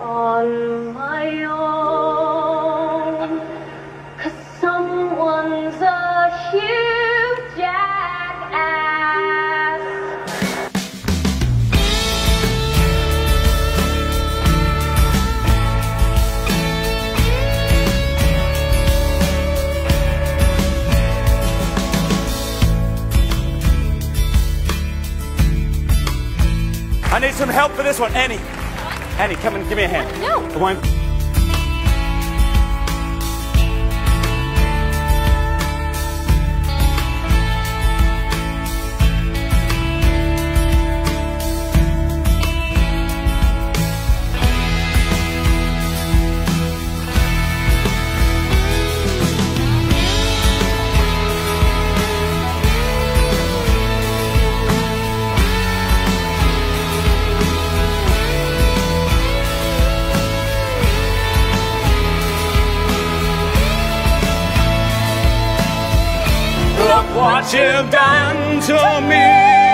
on my own. Cause someone's a huge jackass. I need some help for this one. Annie. Annie, come and give me a hand. No. Come on. What you've done to me.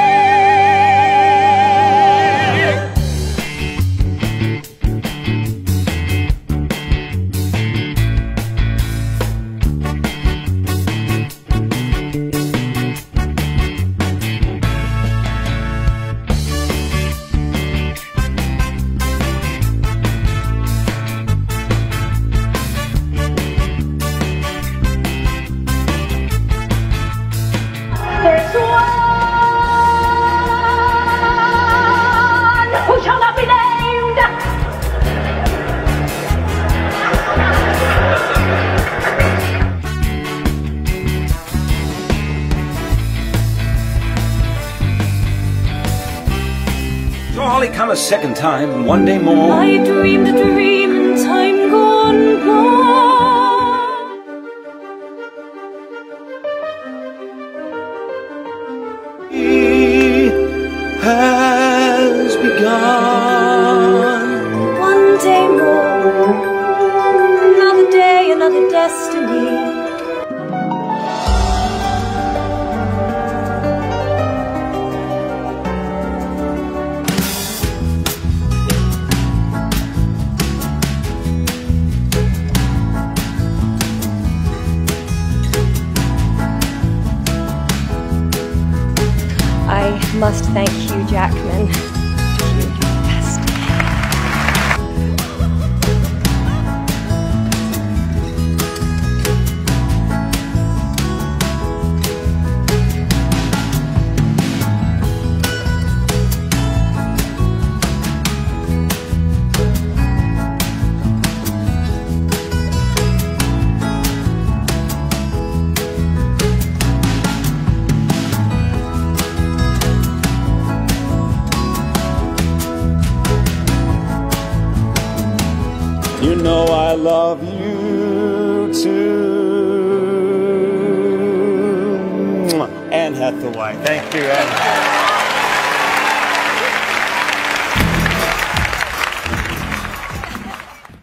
Holly come a second time, and one day more. I dreamed a dream in time gone by. has begun. One day more, another day, another destiny. Must thank Hugh Jackman. You know I love you too. Anne Hathaway. Thank you, Anne.